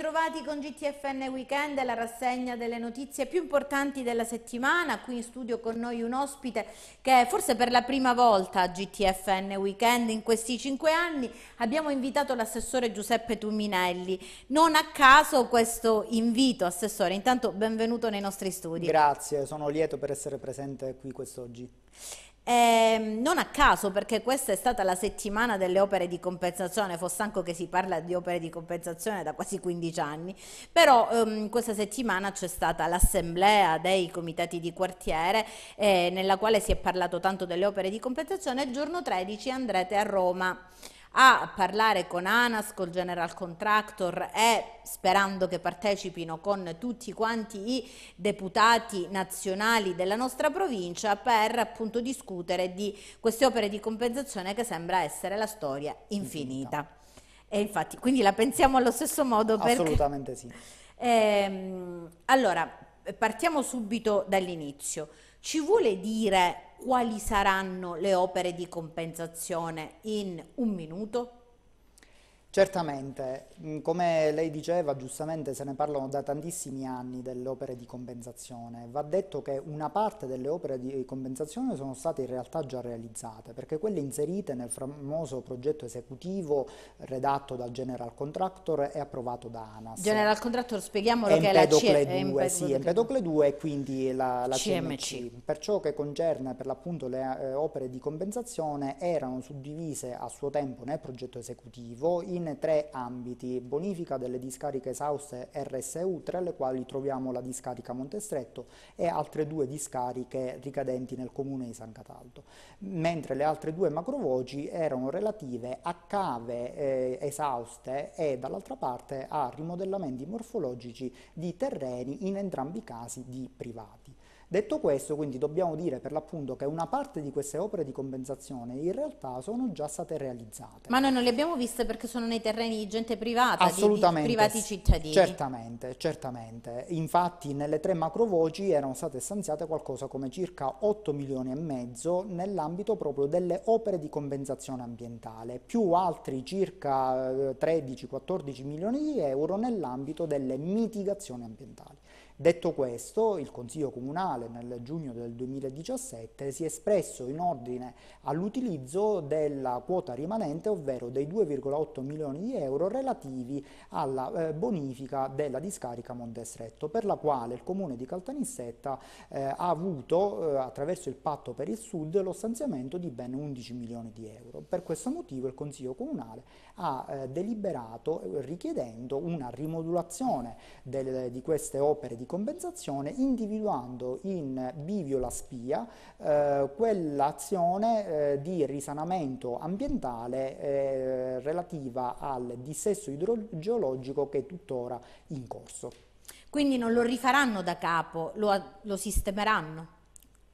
Bentrovati con GTFN Weekend, la rassegna delle notizie più importanti della settimana. Qui in studio con noi un ospite che forse per la prima volta a GTFN Weekend in questi cinque anni abbiamo invitato l'assessore Giuseppe Tuminelli. Non a caso questo invito, assessore. Intanto benvenuto nei nostri studi. Grazie, sono lieto per essere presente qui quest'oggi. Eh, non a caso perché questa è stata la settimana delle opere di compensazione, Fossanco che si parla di opere di compensazione da quasi 15 anni, però ehm, questa settimana c'è stata l'assemblea dei comitati di quartiere eh, nella quale si è parlato tanto delle opere di compensazione. E il giorno 13 andrete a Roma a parlare con ANAS, col General Contractor e sperando che partecipino con tutti quanti i deputati nazionali della nostra provincia per appunto discutere di queste opere di compensazione che sembra essere la storia infinita. E infatti, quindi la pensiamo allo stesso modo? Perché... Assolutamente sì. Ehm, allora, partiamo subito dall'inizio. Ci vuole dire quali saranno le opere di compensazione in un minuto? Certamente, mm, come lei diceva, giustamente se ne parlano da tantissimi anni delle opere di compensazione. Va detto che una parte delle opere di compensazione sono state in realtà già realizzate, perché quelle inserite nel famoso progetto esecutivo redatto dal General Contractor e approvato da ANAS. General Contractor, spieghiamolo che è la CMC. 2, sì, Empedocle 2 e quindi la, la CMC. CMC. Per ciò che concerne per l'appunto le eh, opere di compensazione erano suddivise a suo tempo nel progetto esecutivo in in tre ambiti, bonifica delle discariche esauste RSU, tra le quali troviamo la discarica Montestretto e altre due discariche ricadenti nel comune di San Cataldo, mentre le altre due macrovoci erano relative a cave eh, esauste e dall'altra parte a rimodellamenti morfologici di terreni in entrambi i casi di privati. Detto questo, quindi dobbiamo dire per l'appunto che una parte di queste opere di compensazione in realtà sono già state realizzate. Ma noi non le abbiamo viste perché sono nei terreni di gente privata, Assolutamente, di, di privati cittadini. Certamente, certamente. Infatti nelle tre macrovoci erano state stanziate qualcosa come circa 8 milioni e mezzo nell'ambito proprio delle opere di compensazione ambientale, più altri circa 13-14 eh, milioni di euro nell'ambito delle mitigazioni ambientali. Detto questo, il Consiglio Comunale nel giugno del 2017 si è espresso in ordine all'utilizzo della quota rimanente, ovvero dei 2,8 milioni di euro relativi alla eh, bonifica della discarica Montestretto, per la quale il Comune di Caltanissetta eh, ha avuto, eh, attraverso il patto per il Sud, lo stanziamento di ben 11 milioni di euro. Per questo motivo il Consiglio Comunale ha eh, deliberato richiedendo una rimodulazione del, di queste opere di compensazione individuando in bivio la spia eh, quell'azione eh, di risanamento ambientale eh, relativa al dissesto idrogeologico che è tuttora in corso. Quindi non lo rifaranno da capo, lo, lo sistemeranno,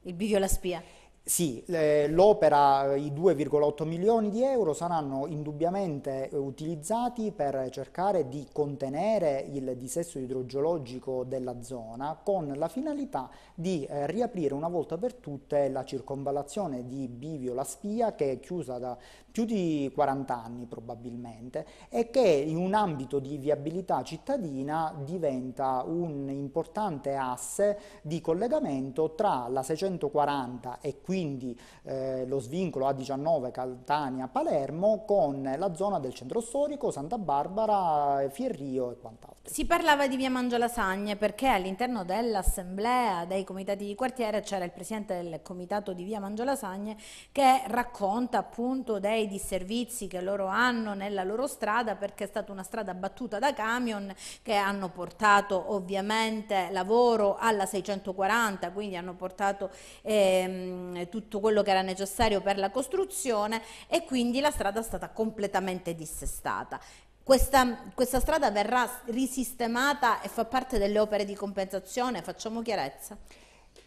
il bivio la spia? Sì, l'opera, i 2,8 milioni di euro saranno indubbiamente utilizzati per cercare di contenere il dissesto idrogeologico della zona con la finalità di eh, riaprire una volta per tutte la circonvallazione di Bivio La Spia che è chiusa da più di 40 anni probabilmente e che in un ambito di viabilità cittadina diventa un importante asse di collegamento tra la 640 e qui quindi eh, lo svincolo A19 Catania-Palermo con la zona del centro storico, Santa Barbara, Fierrio e quant'altro. Si parlava di via Mangiolasagne perché all'interno dell'assemblea dei comitati di quartiere c'era il presidente del comitato di via Mangiolasagne che racconta appunto dei disservizi che loro hanno nella loro strada perché è stata una strada battuta da camion che hanno portato ovviamente lavoro alla 640 quindi hanno portato ehm, tutto quello che era necessario per la costruzione e quindi la strada è stata completamente dissestata. Questa, questa, strada verrà risistemata e fa parte delle opere di compensazione? Facciamo chiarezza?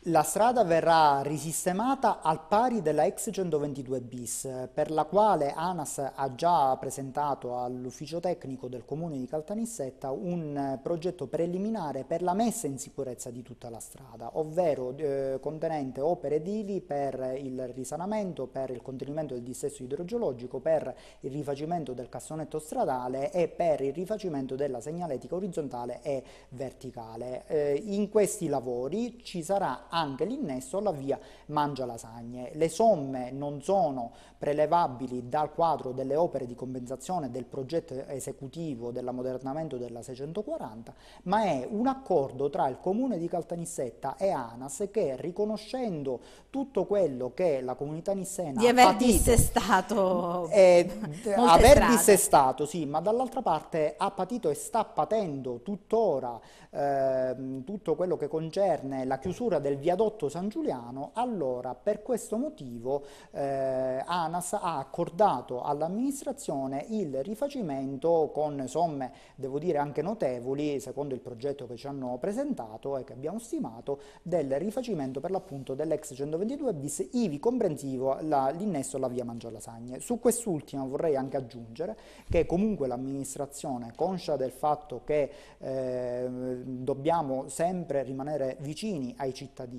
La strada verrà risistemata al pari della ex 122 bis, per la quale ANAS ha già presentato all'ufficio tecnico del comune di Caltanissetta un progetto preliminare per la messa in sicurezza di tutta la strada, ovvero eh, contenente opere edili per il risanamento, per il contenimento del dissesto idrogeologico, per il rifacimento del cassonetto stradale e per il rifacimento della segnaletica orizzontale e verticale. Eh, in questi lavori ci sarà anche l'innesso alla via Mangia Lasagne. Le somme non sono prelevabili dal quadro delle opere di compensazione del progetto esecutivo dell'ammodernamento della 640, ma è un accordo tra il comune di Caltanissetta e ANAS che riconoscendo tutto quello che la comunità nissena di aver patito, dissestato eh, aver strade. dissestato sì ma dall'altra parte ha patito e sta patendo tuttora eh, tutto quello che concerne la chiusura del viadotto San Giuliano, allora per questo motivo eh, ANAS ha accordato all'amministrazione il rifacimento con somme, devo dire anche notevoli, secondo il progetto che ci hanno presentato e che abbiamo stimato, del rifacimento per l'appunto dell'ex 122 bis, ivi comprensivo l'innesso alla via Mangialasagne. Su quest'ultima vorrei anche aggiungere che comunque l'amministrazione, conscia del fatto che eh, dobbiamo sempre rimanere vicini ai cittadini,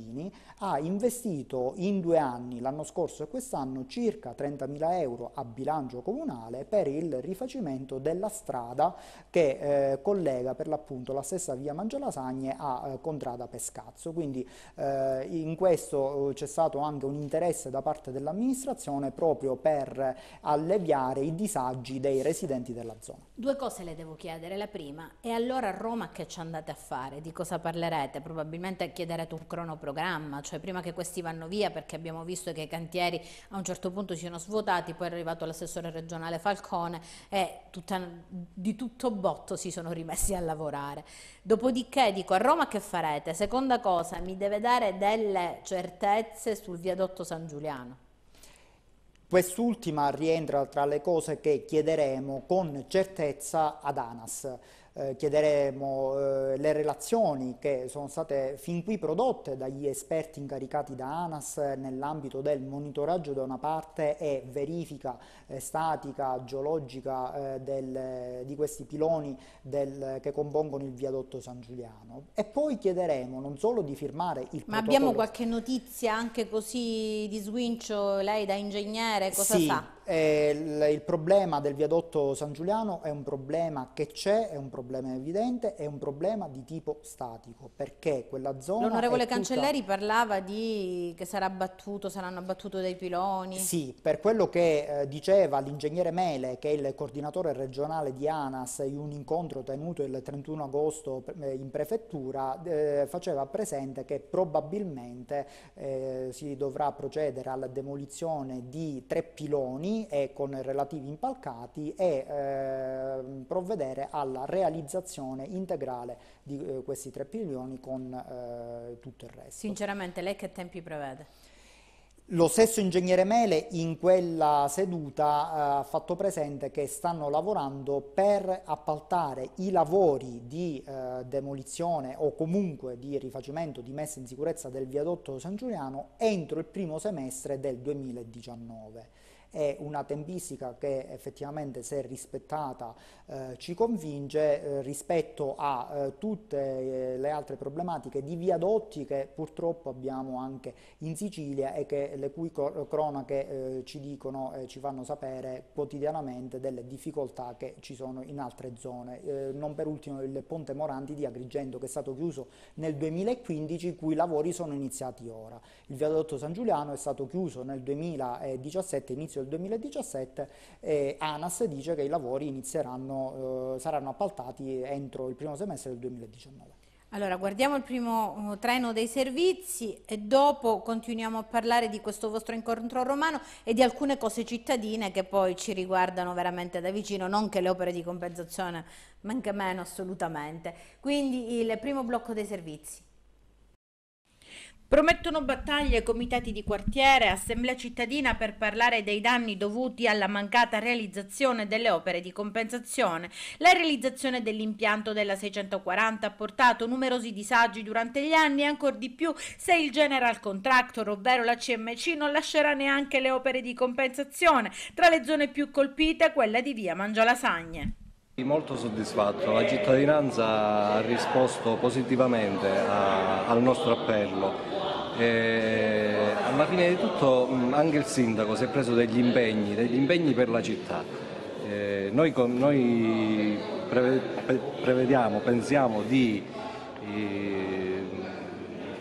ha investito in due anni, l'anno scorso e quest'anno, circa 30.000 euro a bilancio comunale per il rifacimento della strada che eh, collega per l'appunto la stessa via Mangialasagne a eh, Contrada Pescazzo. Quindi eh, in questo eh, c'è stato anche un interesse da parte dell'amministrazione proprio per alleviare i disagi dei residenti della zona. Due cose le devo chiedere. La prima, è allora a Roma che ci andate a fare? Di cosa parlerete? Probabilmente chiederete un cronoprogramma, cioè prima che questi vanno via perché abbiamo visto che i cantieri a un certo punto si sono svuotati, poi è arrivato l'assessore regionale Falcone e tutta, di tutto botto si sono rimessi a lavorare. Dopodiché dico a Roma che farete? Seconda cosa, mi deve dare delle certezze sul viadotto San Giuliano. Quest'ultima rientra tra le cose che chiederemo con certezza ad ANAS eh, chiederemo eh, le relazioni che sono state fin qui prodotte dagli esperti incaricati da ANAS nell'ambito del monitoraggio da una parte e verifica eh, statica, geologica eh, del, di questi piloni del, che compongono il viadotto San Giuliano e poi chiederemo non solo di firmare il Ma abbiamo qualche notizia anche così di swincio, lei da ingegnere cosa sì, sa? Eh, il, il, problema del viadotto San Giuliano è un problema che c'è, è un problema evidente, è un problema di tipo statico, perché quella zona... L'onorevole Cancelleri tutta... parlava di che sarà abbattuto, saranno abbattuti dei piloni. Sì, per quello che eh, diceva l'ingegnere Mele, che è il coordinatore regionale di ANAS, in un incontro tenuto il 31 agosto eh, in prefettura, eh, faceva presente che probabilmente eh, si dovrà procedere alla demolizione di tre piloni e con relativi impalcati e eh, provvedere alla realizzazione integrale di eh, questi 3 milioni con eh, tutto il resto. Sinceramente lei che tempi prevede? Lo stesso ingegnere Mele in quella seduta eh, ha fatto presente che stanno lavorando per appaltare i lavori di eh, demolizione o comunque di rifacimento, di messa in sicurezza del viadotto San Giuliano entro il primo semestre del 2019 è una tempistica che effettivamente se rispettata eh, ci convince eh, rispetto a eh, tutte eh, le altre problematiche di viadotti che purtroppo abbiamo anche in Sicilia e che, le cui cronache eh, ci dicono e ci fanno sapere quotidianamente delle difficoltà che ci sono in altre zone. Eh, non per ultimo il Ponte Moranti di Agrigento che è stato chiuso nel 2015 i cui lavori sono iniziati ora. Il viadotto San Giuliano è stato chiuso nel 2017, inizio del 2017 e ANAS dice che i lavori inizieranno, eh, saranno appaltati entro il primo semestre del 2019. Allora, guardiamo il primo uh, treno dei servizi e dopo continuiamo a parlare di questo vostro incontro romano e di alcune cose cittadine che poi ci riguardano veramente da vicino, non che le opere di compensazione, manca meno assolutamente. Quindi il primo blocco dei servizi. Promettono battaglie, comitati di quartiere, assemblea cittadina per parlare dei danni dovuti alla mancata realizzazione delle opere di compensazione. La realizzazione dell'impianto della 640 ha portato numerosi disagi durante gli anni e ancora di più se il general contractor, ovvero la CMC, non lascerà neanche le opere di compensazione. Tra le zone più colpite quella di via Mangialasagne. Molto soddisfatto, la cittadinanza ha risposto positivamente a, al nostro appello e alla fine di tutto anche il sindaco si è preso degli impegni, degli impegni per la città. Eh, noi, noi, prevediamo, pensiamo di eh,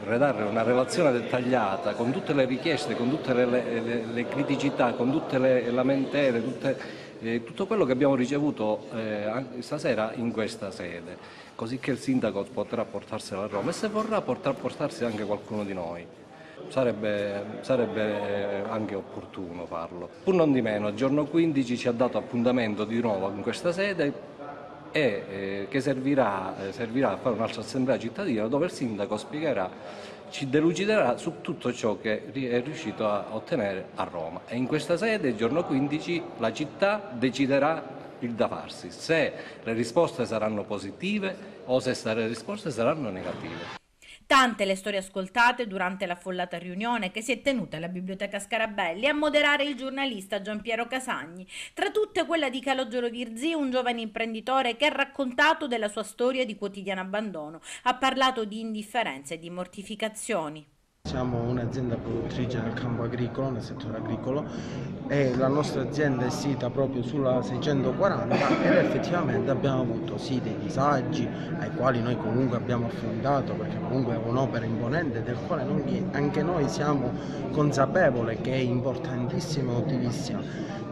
redare una relazione dettagliata con tutte le richieste, con tutte le, le, le criticità, con tutte le lamentele, tutte, eh, tutto quello che abbiamo ricevuto eh, stasera in questa sede così che il sindaco potrà portarsela a Roma e se vorrà potrà portarsi anche qualcuno di noi. Sarebbe, sarebbe, anche opportuno farlo. Pur non di meno, il giorno 15 ci ha dato appuntamento di nuovo in questa sede e eh, che servirà, eh, servirà, a fare un'altra assemblea cittadina dove il sindaco spiegherà, ci deluciderà su tutto ciò che è riuscito a ottenere a Roma. E in questa sede, il giorno 15, la città deciderà il da farsi, se le risposte saranno positive o se le risposte saranno negative. Tante le storie ascoltate durante l'affollata riunione che si è tenuta alla Biblioteca Scarabelli a moderare il giornalista Giampiero Casagni, tra tutte quella di Calogero Virzì, un giovane imprenditore che ha raccontato della sua storia di quotidiano abbandono, ha parlato di indifferenze e di mortificazioni. Siamo un'azienda produttrice nel campo agricolo, nel settore agricolo e la nostra azienda è sita proprio sulla 640 ed effettivamente abbiamo avuto sì dei disagi ai quali noi comunque abbiamo affrontato perché comunque è un'opera imponente del quale anche noi siamo consapevoli che è importantissima e utilissima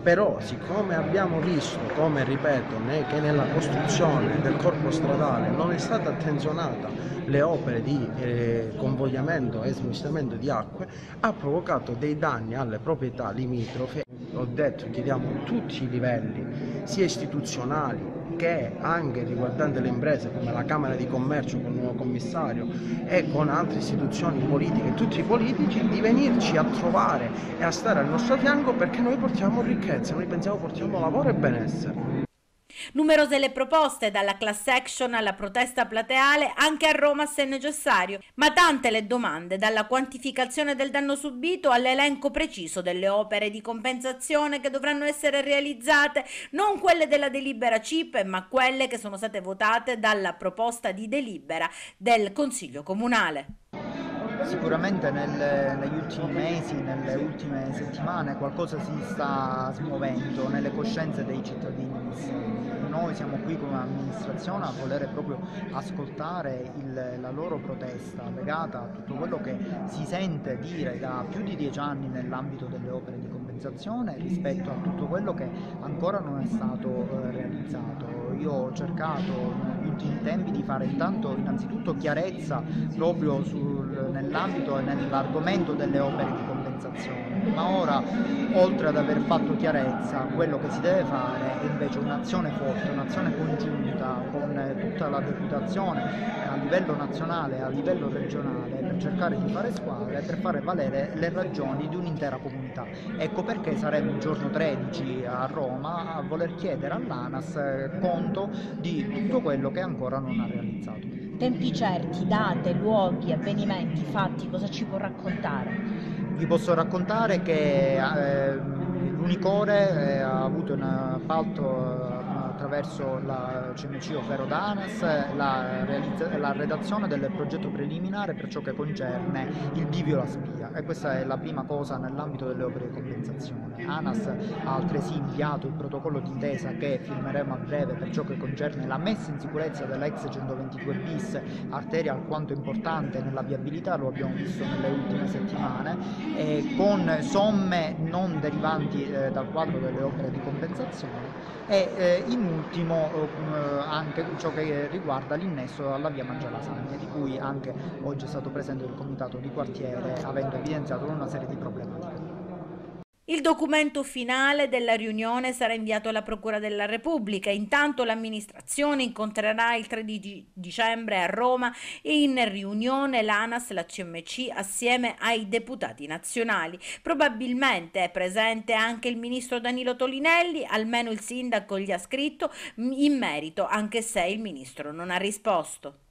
però siccome abbiamo visto, come ripeto, che nella costruzione del corpo stradale non è stata attenzionata le opere di eh, convogliamento e smistamento di acque, ha provocato dei danni alle proprietà limitrofe. Ho detto, chiediamo tutti i livelli, sia istituzionali che anche riguardante le imprese come la Camera di Commercio con il nuovo commissario e con altre istituzioni politiche, tutti i politici, di venirci a trovare e a stare al nostro fianco perché noi portiamo ricchezza, noi pensiamo portiamo lavoro e benessere. Numerose le proposte, dalla class action alla protesta plateale, anche a Roma se necessario, ma tante le domande, dalla quantificazione del danno subito all'elenco preciso delle opere di compensazione che dovranno essere realizzate, non quelle della delibera CIP, ma quelle che sono state votate dalla proposta di delibera del Consiglio Comunale. Sicuramente nel, negli ultimi mesi, nelle ultime settimane qualcosa si sta smuovendo nelle coscienze dei cittadini Noi siamo qui come amministrazione a voler proprio ascoltare il, la loro protesta legata a tutto quello che si sente dire da più di dieci anni nell'ambito delle opere di compensazione rispetto a tutto quello che ancora non è stato eh, realizzato. Io ho cercato negli ultimi tempi di fare intanto innanzitutto chiarezza proprio sul, nell'ambito e nell'argomento delle opere di compensazione, ma ora oltre ad aver fatto chiarezza quello che si deve fare è invece un'azione forte, un'azione congiunta con tutta la deputazione a livello nazionale e a livello regionale per cercare di fare squadra e per fare valere le ragioni di un'intera comunità. Ecco perché saremo il giorno 13 a Roma a voler chiedere all'ANAS eh, conto di tutto quello che ancora non ha realizzato. Tempi certi, date, luoghi, avvenimenti, fatti, cosa ci può raccontare? Vi posso raccontare che eh, l'Unicore eh, ha avuto un appalto attraverso la CMC, ovvero DANAS, la, la, redazione del progetto preliminare per ciò che concerne il bivio la spia e questa è la prima cosa nell'ambito delle opere di compensazione. ANAS ha altresì inviato il protocollo d'intesa che firmeremo a breve per ciò che concerne la messa in sicurezza dell'ex 122 bis, arteria alquanto importante nella viabilità, lo abbiamo visto nelle ultime settimane, con somme non derivanti eh, dal quadro delle opere di compensazione e eh, in ultimo eh, anche ciò che riguarda l'innesso alla via Mangialasagna di cui anche oggi è stato presente il comitato di quartiere avendo evidenziato una serie di problematiche. Il documento finale della riunione sarà inviato alla Procura della Repubblica. Intanto l'amministrazione incontrerà il 13 dicembre a Roma in riunione l'ANAS la CMC assieme ai deputati nazionali. Probabilmente è presente anche il ministro Danilo Tolinelli, almeno il sindaco gli ha scritto in merito, anche se il ministro non ha risposto.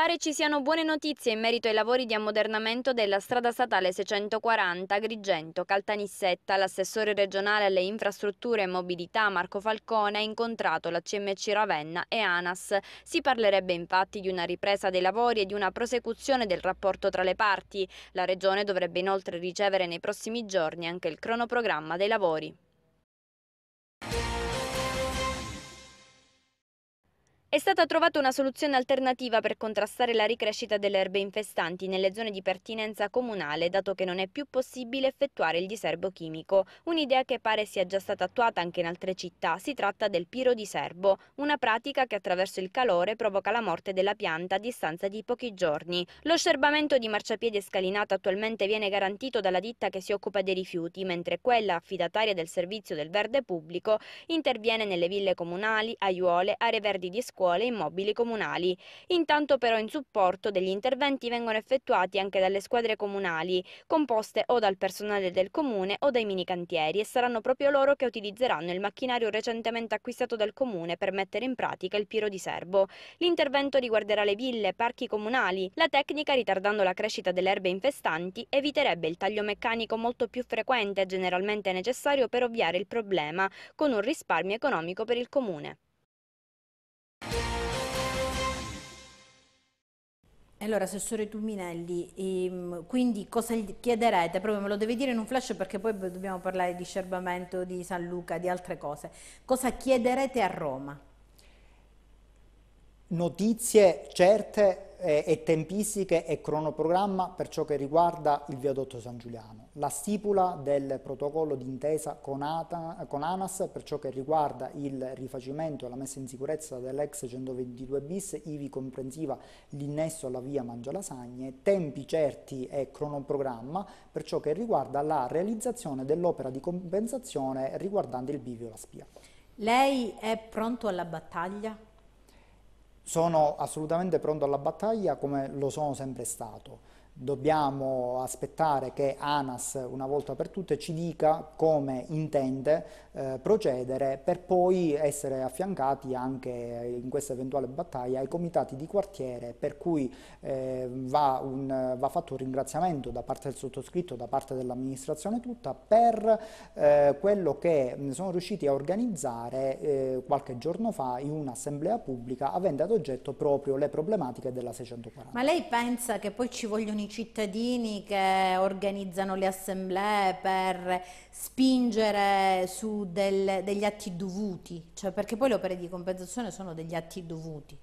Pare ci siano buone notizie in merito ai lavori di ammodernamento della strada statale 640 Agrigento-Caltanissetta. L'assessore regionale alle infrastrutture e mobilità Marco Falcone ha incontrato la CMC Ravenna e ANAS. Si parlerebbe infatti di una ripresa dei lavori e di una prosecuzione del rapporto tra le parti. La regione dovrebbe inoltre ricevere nei prossimi giorni anche il cronoprogramma dei lavori. È stata trovata una soluzione alternativa per contrastare la ricrescita delle erbe infestanti nelle zone di pertinenza comunale, dato che non è più possibile effettuare il diserbo chimico. Un'idea che pare sia già stata attuata anche in altre città. Si tratta del piro di serbo, una pratica che attraverso il calore provoca la morte della pianta a distanza di pochi giorni. Lo scerbamento di marciapiede e scalinata attualmente viene garantito dalla ditta che si occupa dei rifiuti, mentre quella affidataria del servizio del verde pubblico interviene nelle ville comunali, aiuole, aree verdi di scuola scuole e immobili comunali. Intanto però in supporto degli interventi vengono effettuati anche dalle squadre comunali, composte o dal personale del comune o dai mini cantieri e saranno proprio loro che utilizzeranno il macchinario recentemente acquistato dal comune per mettere in pratica il Piro di Serbo. L'intervento riguarderà le ville, parchi comunali. La tecnica, ritardando la crescita delle erbe infestanti, eviterebbe il taglio meccanico molto più frequente e generalmente necessario per ovviare il problema, con un risparmio economico per il comune. Allora, Assessore Tuminelli, ehm, quindi cosa chiederete? Proprio me lo devi dire in un flash perché poi dobbiamo parlare di scerbamento di San Luca, di altre cose. Cosa chiederete a Roma? Notizie certe eh, e tempistiche e cronoprogramma per ciò che riguarda il viadotto San Giuliano, la stipula del protocollo d'intesa con, con, ANAS per ciò che riguarda il rifacimento e la messa in sicurezza dell'ex 122 bis, ivi comprensiva l'innesso alla via Mangialasagne, tempi certi e cronoprogramma per ciò che riguarda la realizzazione dell'opera di compensazione riguardante il bivio La Spia. Lei è pronto alla battaglia? Sono assolutamente pronto alla battaglia come lo sono sempre stato dobbiamo aspettare che ANAS una volta per tutte ci dica come intende eh, procedere per poi essere affiancati anche in questa eventuale battaglia ai comitati di quartiere per cui eh, va, un, va, fatto un ringraziamento da parte del sottoscritto, da parte dell'amministrazione tutta per eh, quello che sono riusciti a organizzare eh, qualche giorno fa in un'assemblea pubblica avendo ad oggetto proprio le problematiche della 640. Ma lei pensa che poi ci vogliono i cittadini che organizzano le assemblee per spingere su del, degli atti dovuti, cioè perché poi le opere di compensazione sono degli atti dovuti.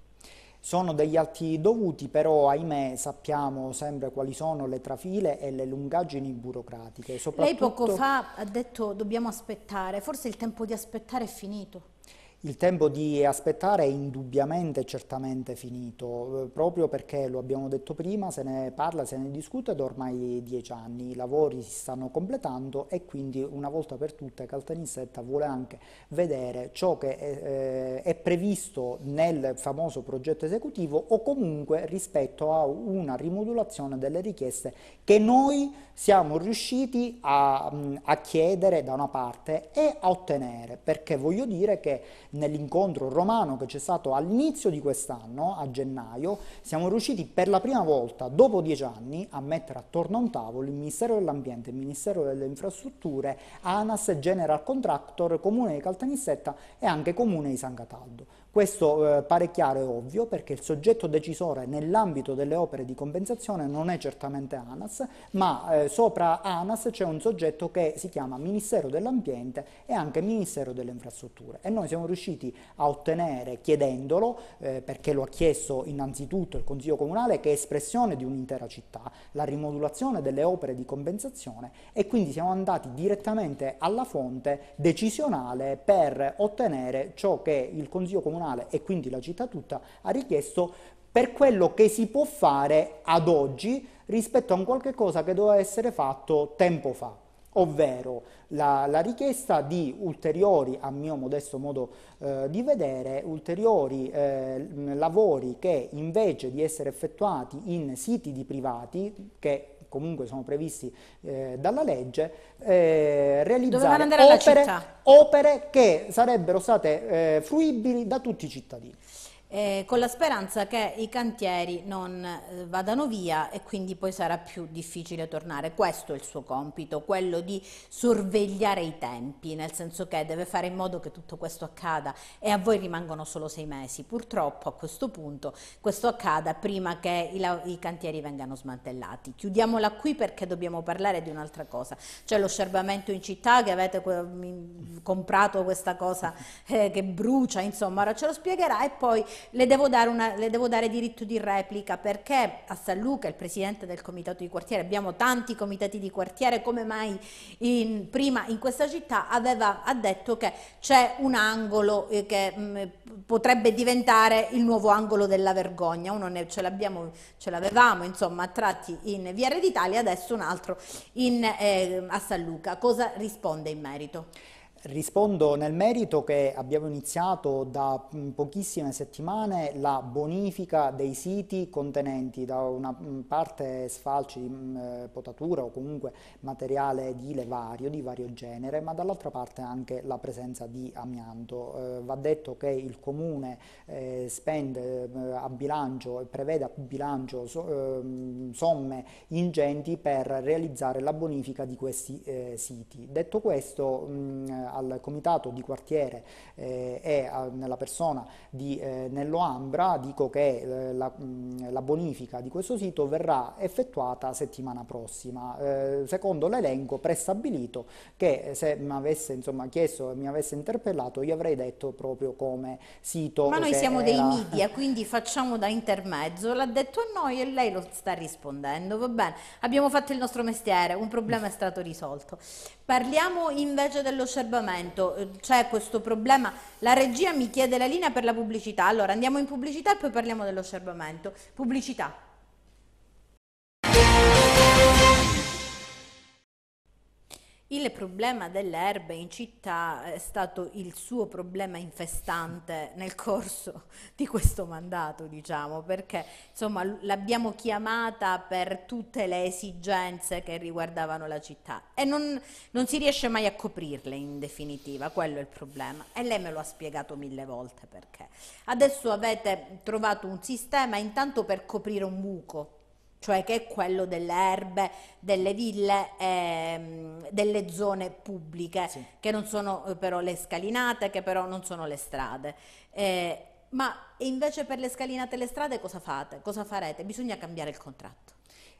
Sono degli atti dovuti, però ahimè sappiamo sempre quali sono le trafile e le lungaggini burocratiche. Lei poco fa ha detto dobbiamo aspettare, forse il tempo di aspettare è finito. Il tempo di aspettare è indubbiamente certamente finito, eh, proprio perché, lo abbiamo detto prima, se ne parla, se ne discute da ormai dieci anni, i lavori si stanno completando e quindi una volta per tutte Caltanissetta vuole anche vedere ciò che è, eh, è previsto nel famoso progetto esecutivo o comunque rispetto a una rimodulazione delle richieste che noi siamo riusciti a, a chiedere da una parte e a ottenere, perché voglio dire che nell'incontro romano che c'è stato all'inizio di quest'anno, a gennaio, siamo riusciti per la prima volta, dopo dieci anni, a mettere attorno a un tavolo il Ministero dell'Ambiente, il Ministero delle Infrastrutture, ANAS, General Contractor, Comune di Caltanissetta e anche Comune di San Cataldo. Questo eh, pare chiaro e ovvio perché il soggetto decisore nell'ambito delle opere di compensazione non è certamente ANAS, ma eh, sopra ANAS c'è un soggetto che si chiama Ministero dell'Ambiente e anche Ministero delle Infrastrutture. E noi siamo riusciti a ottenere, chiedendolo, eh, perché lo ha chiesto innanzitutto il Consiglio Comunale che è espressione di un'intera città, la rimodulazione delle opere di compensazione e quindi siamo andati direttamente alla fonte decisionale per ottenere ciò che il Consiglio Comunale comunale e quindi la città tutta ha richiesto per quello che si può fare ad oggi rispetto a un qualche cosa che doveva essere fatto tempo fa ovvero la, la, richiesta di ulteriori, a mio modesto modo eh, di vedere, ulteriori eh, lavori che invece di essere effettuati in siti di privati, che comunque sono previsti eh, dalla legge, eh, realizzare opere, opere, che sarebbero state eh, fruibili da tutti i cittadini eh, con la speranza che i cantieri non eh, vadano via e quindi poi sarà più difficile tornare. Questo è il suo compito, quello di sorvegliare i tempi, nel senso che deve fare in modo che tutto questo accada e a voi rimangono solo sei mesi. Purtroppo a questo punto questo accada prima che i, i cantieri vengano smantellati. Chiudiamola qui perché dobbiamo parlare di un'altra cosa. C'è lo scerbamento in città che avete comprato questa cosa eh, che brucia, insomma, ora ce lo spiegherà e poi le devo, una, le devo dare diritto di replica perché a San Luca, il presidente del comitato di quartiere, abbiamo tanti comitati di quartiere, come mai in, prima in questa città aveva, ha detto che c'è un angolo eh, che mh, mm, potrebbe diventare il nuovo angolo della vergogna, uno ne, ce l'avevamo insomma a tratti in Via d'Italia, adesso un altro in, eh, a San Luca. Cosa risponde in merito? Rispondo nel merito che abbiamo iniziato da mm, pochissime settimane la bonifica dei siti contenenti da una mm, parte sfalci di mm, eh, potatura o comunque materiale edile vario, di vario genere, ma dall'altra parte anche la presenza di amianto. Eh, va detto che il Comune eh, spende a bilancio e prevede a bilancio ehm, somme ingenti per realizzare la bonifica di questi siti. Detto questo, al comitato di quartiere eh, e a, nella persona di eh, Nello Ambra dico che eh, la, mh, la, bonifica di questo sito verrà effettuata settimana prossima, eh, secondo l'elenco prestabilito che se mi avesse insomma, chiesto e mi avesse interpellato io avrei detto proprio come sito. Ma noi siamo era... dei media, quindi facciamo da intermezzo, l'ha detto a noi e lei lo sta rispondendo, va bene, abbiamo fatto il nostro mestiere, un problema è stato risolto. Parliamo invece dell'osservamento, eh, c'è questo problema, la regia mi chiede la linea per la pubblicità, allora andiamo in pubblicità e poi parliamo dell'osservamento. Pubblicità. Il problema delle erbe in città è stato il suo problema infestante nel corso di questo mandato, diciamo, perché insomma l'abbiamo chiamata per tutte le esigenze che riguardavano la città e non, non, si riesce mai a coprirle in definitiva, quello è il problema. E lei me lo ha spiegato mille volte perché. Adesso avete trovato un sistema intanto per coprire un buco cioè che è quello delle erbe, delle ville, ehm, delle zone pubbliche, sì. che non sono eh, però le scalinate, che però non sono le strade. Eh, ma invece per le scalinate e le strade cosa fate? Cosa farete? Bisogna cambiare il contratto.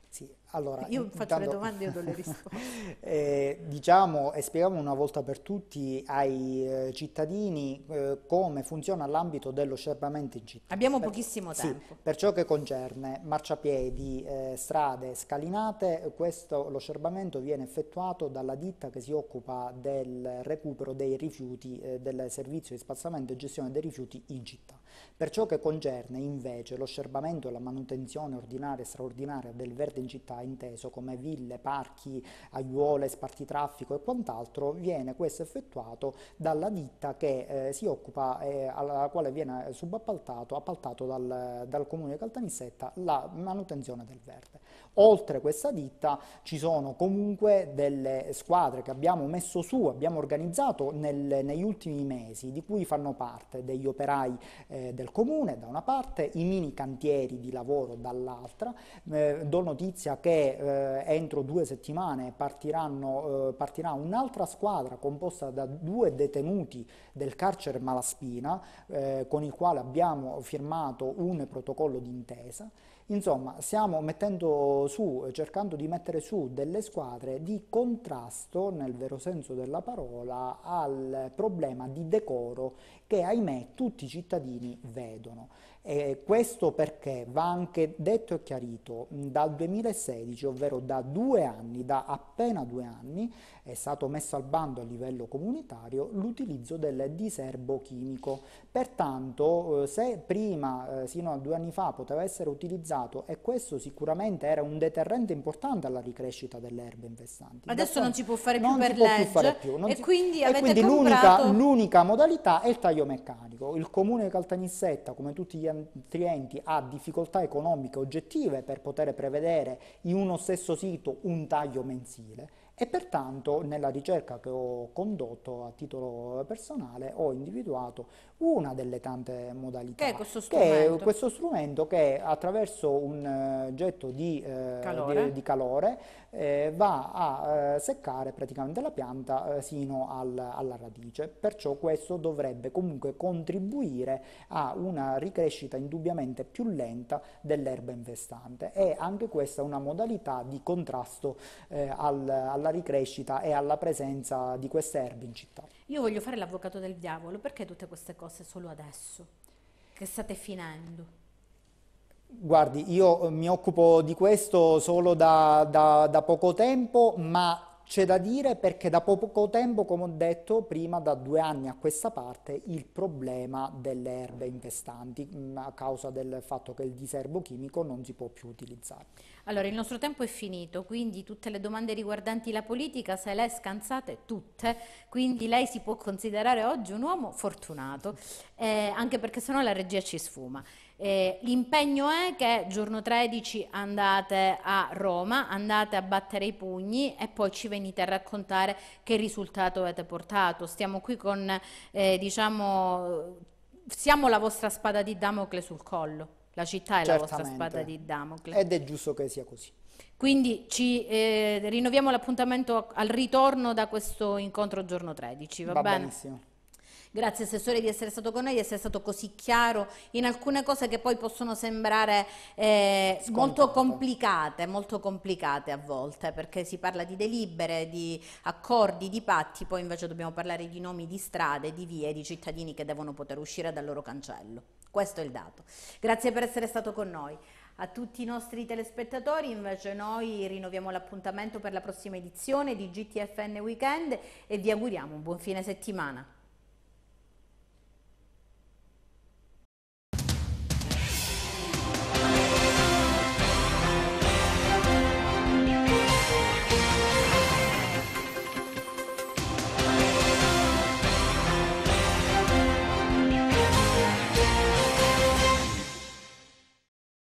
Sì, allora, Io faccio intanto, le domande e do le risposte. eh, diciamo e spieghiamo una volta per tutti ai eh, cittadini eh, come funziona l'ambito dello scerbamento in città. Abbiamo per, pochissimo tempo. Sì, per ciò che concerne marciapiedi, eh, strade, scalinate, questo, lo scerbamento viene effettuato dalla ditta che si occupa del recupero dei rifiuti, eh, del servizio di spazzamento e gestione dei rifiuti in città. Per ciò che concerne invece lo scerbamento e la manutenzione ordinaria e straordinaria del verde in città, inteso come ville, parchi, aiuole, spartitraffico e quant'altro, viene questo effettuato dalla ditta che eh, si occupa, eh, alla quale viene subappaltato, appaltato dal, dal comune di Caltanissetta, la manutenzione del verde. Oltre questa ditta ci sono comunque delle squadre che abbiamo messo su, abbiamo organizzato nel, negli ultimi mesi, di cui fanno parte degli operai eh, del comune da una parte, i mini cantieri di lavoro dall'altra. Eh, do notizia che eh, entro due settimane eh, partirà un'altra squadra composta da due detenuti del carcere Malaspina eh, con il quale abbiamo firmato un protocollo d'intesa Insomma, stiamo mettendo su, cercando di mettere su delle squadre di contrasto, nel vero senso della parola, al problema di decoro che, ahimè, tutti i cittadini vedono. E questo perché va anche detto e chiarito, dal 2016, ovvero da due anni, da appena due anni, è stato messo al bando a livello comunitario l'utilizzo del diserbo chimico. Pertanto, eh, se prima, eh, sino a due anni fa, poteva essere utilizzato e questo sicuramente era un deterrente importante alla ricrescita delle erbe infestanti. Adesso non si può fare più per legge più fare più, e si- quindi e quindi l'unica, modalità è il taglio meccanico. Il comune di Caltanissetta, come tutti gli altri enti, ha difficoltà economiche oggettive per poter prevedere in uno stesso sito un taglio mensile e pertanto nella ricerca che ho condotto a titolo personale ho individuato una delle tante modalità Che è questo che strumento? questo strumento che attraverso un eh, getto di, eh, Calore. di- di calore eh, va a eh, seccare praticamente la pianta eh, sino al- alla radice, perciò questo dovrebbe comunque contribuire a una ricrescita indubbiamente più lenta dell'erba infestante e anche questa è una modalità di contrasto eh, al- alla ricrescita e alla presenza di queste erbe in città. Io voglio fare l'avvocato del diavolo, perché tutte queste cose solo adesso? Che state finendo? Guardi, io mi occupo di questo solo da, da- da poco tempo, ma c'è da dire perché da poco tempo, come ho detto prima, da due anni a questa parte, il problema delle erbe infestanti mh, a causa del fatto che il diserbo chimico non si può più utilizzare. Allora, il nostro tempo è finito, quindi tutte le domande riguardanti la politica se le scansate tutte, quindi lei si può considerare oggi un uomo fortunato, eh, anche perché sennò la regia ci sfuma. Eh, l'impegno è che giorno 13 andate a Roma, andate a battere i pugni e poi ci venite a raccontare che risultato avete portato. Stiamo qui con, eh, diciamo, siamo la vostra spada di Damocle sul collo. La città è la vostra Certamente. spada di Damocle. Ed è giusto che sia così. Quindi ci eh, rinnoviamo l'appuntamento al ritorno da questo incontro giorno 13, va, Va bene? benissimo. Grazie Assessore di essere stato con noi, di essere stato così chiaro in alcune cose che poi possono sembrare eh, molto complicate, molto complicate a volte, perché si parla di delibere, di accordi, di patti, poi invece dobbiamo parlare di nomi di strade, di vie, di cittadini che devono poter uscire dal loro cancello. Questo è il dato. Grazie per essere stato con noi. A tutti i nostri telespettatori invece noi rinnoviamo l'appuntamento per la prossima edizione di GTFN Weekend e vi auguriamo un buon fine settimana.